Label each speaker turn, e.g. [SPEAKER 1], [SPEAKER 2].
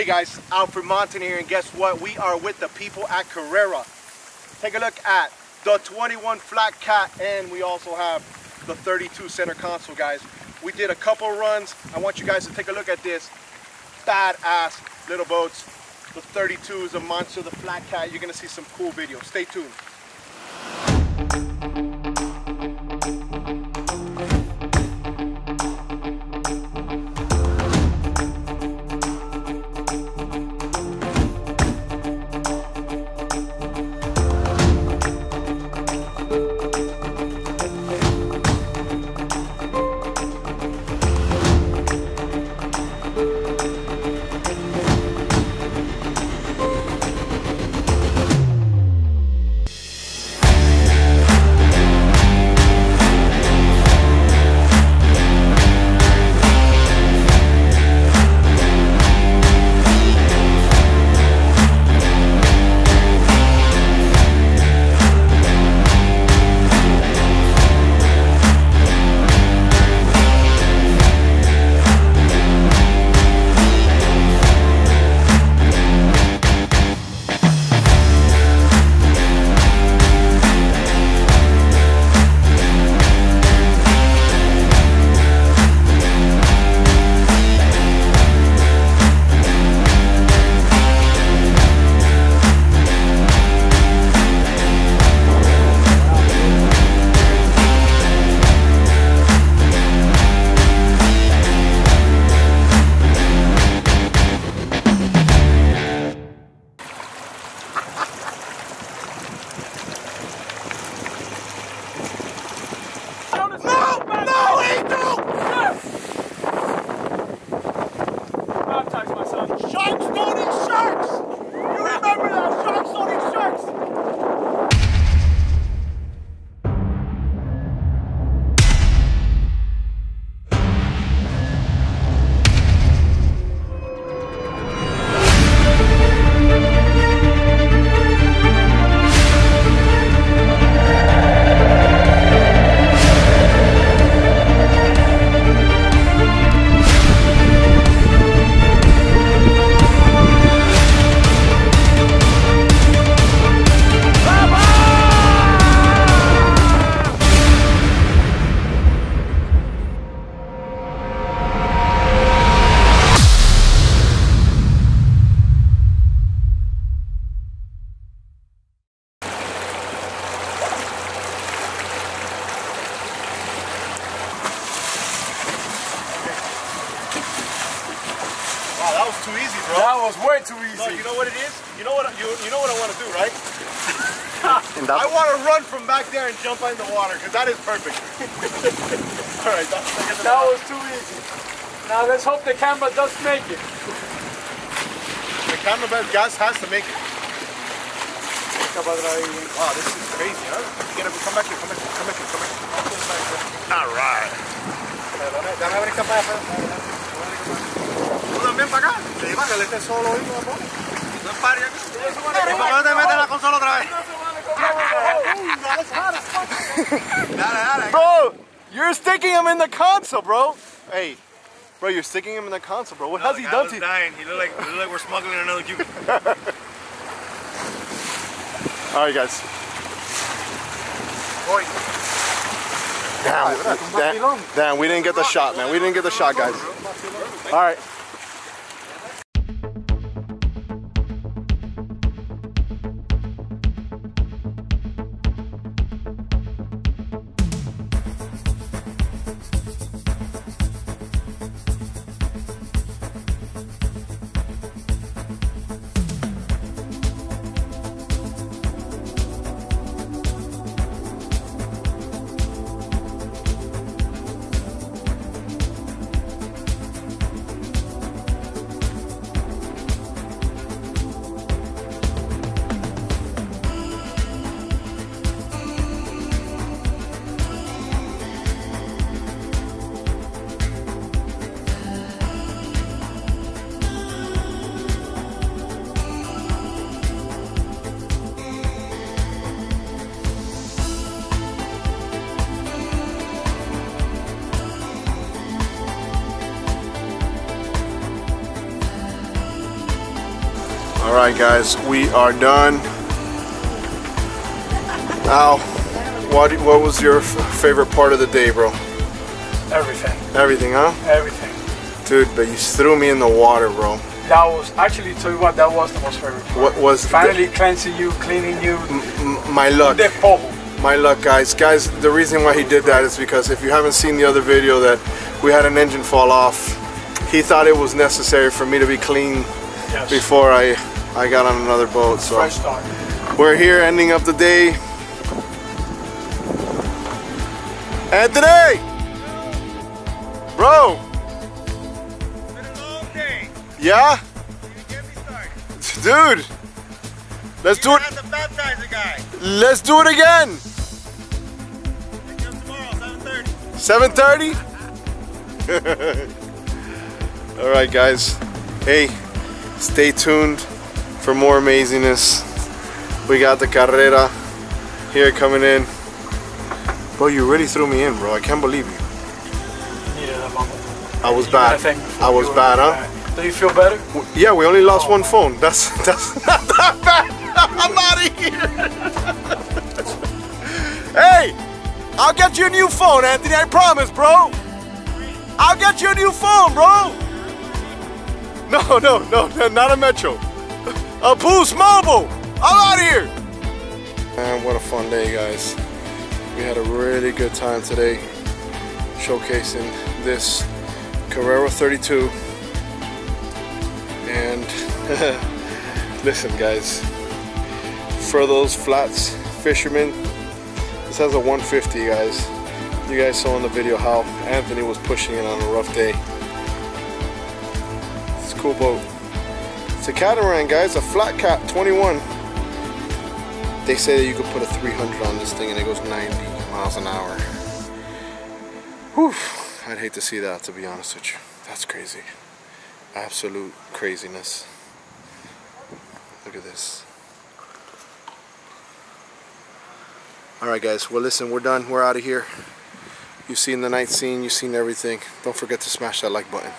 [SPEAKER 1] Hey guys, Alfred Montaner here, and guess what? We are with the people at Carrera. Take a look at the 21 flat cat, and we also have the 32 center console, guys. We did a couple runs. I want you guys to take a look at this badass little boats. The 32 is a monster, the flat cat. You're gonna see some cool videos. Stay tuned. Bro.
[SPEAKER 2] That was way too easy.
[SPEAKER 1] No, you know what it is? You know what you, you know what I want to do, right? I want to run from back there and jump in the water because that is perfect. All right, that's the
[SPEAKER 2] That was too easy. Now let's hope the camera does make it.
[SPEAKER 1] The cameraman gas has to make it. Wow, this is crazy, huh? Get up, come back here, come back here, come back here, come back here. All right. Tú también para acá. Sí, para que le esté solo ahí, no pone. No es pari ¿eh? aquí. ¿Y por qué no te metes la consola otra vez? Dale, dale.
[SPEAKER 3] bro, you're sticking him in the console, bro. Hey, bro, you're sticking him in the console, bro. What has he done to you?
[SPEAKER 1] dying. He looked like, he looked like we're smuggling another cube.
[SPEAKER 3] All right, guys.
[SPEAKER 1] Boy.
[SPEAKER 3] Damn, damn, damn, we didn't get the shot, man. We didn't get the shot, guys. All right.
[SPEAKER 1] Right, guys, we are done. Now, what what was your favorite part of the day, bro?
[SPEAKER 2] Everything.
[SPEAKER 1] Everything, huh?
[SPEAKER 2] Everything.
[SPEAKER 1] Dude, but you threw me in the water, bro.
[SPEAKER 2] That was actually tell you what that was the most favorite part.
[SPEAKER 1] What was
[SPEAKER 2] finally cleansing you, cleaning you.
[SPEAKER 1] my luck.
[SPEAKER 2] The.
[SPEAKER 1] My luck, guys. Guys, the reason why he did that is because if you haven't seen the other video that we had an engine fall off, he thought it was necessary for me to be clean
[SPEAKER 2] Yes.
[SPEAKER 1] before I I got on another boat. So we're here ending up the day. Anthony! Bro! Yeah? Dude! Let's do it.
[SPEAKER 3] to baptize a guy.
[SPEAKER 1] Let's do it again.
[SPEAKER 3] Tomorrow, 7.30.
[SPEAKER 1] 7:30. All right, guys. Hey, stay tuned for more amazingness. We got the carrera here coming in. Bro, you really threw me in, bro. I can't believe you.
[SPEAKER 2] Needed a moment.
[SPEAKER 1] I was
[SPEAKER 2] You
[SPEAKER 1] bad.
[SPEAKER 2] gotta thank me for
[SPEAKER 1] I was bad, huh?
[SPEAKER 2] Do you feel better?
[SPEAKER 1] Yeah, we only lost one phone. That's that's not that bad. I'm out of here. hey, I'll get you a new phone, Anthony. I promise, bro. I'll get you a new phone, bro. No, no, no, no, not a Metro. A Boost Mobile. I'm out of here. Man, what a fun day, guys. We had a really good time today showcasing this Carrera 32 and listen guys for those flats fishermen this has a 150 guys you guys saw in the video how Anthony was pushing it on a rough day it's a cool boat it's a catamaran guys a flat cat 21 they say that you could put a 300 on this thing and it goes 90 miles an hour Whew, I'd hate to see that to be honest with you that's crazy absolute craziness. Look at this. Alright guys, well listen, we're done. We're out of here. You've seen the night scene, you've seen everything. Don't forget to smash that like button.